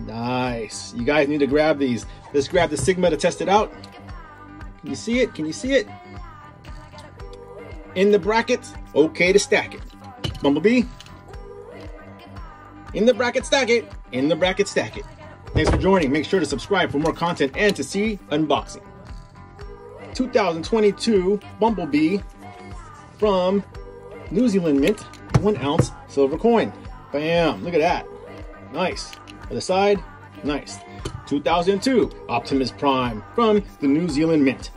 Nice. You guys need to grab these. Let's grab the Sigma to test it out. Can you see it? Can you see it? In the bracket, okay to stack it. Bumblebee. In the bracket, stack it. In the bracket, stack it. Thanks for joining. Make sure to subscribe for more content and to see unboxing. 2022 Bumblebee from New Zealand Mint, one ounce silver coin. Bam, look at that. Nice. Other side, nice. 2002 Optimus Prime from the New Zealand Mint.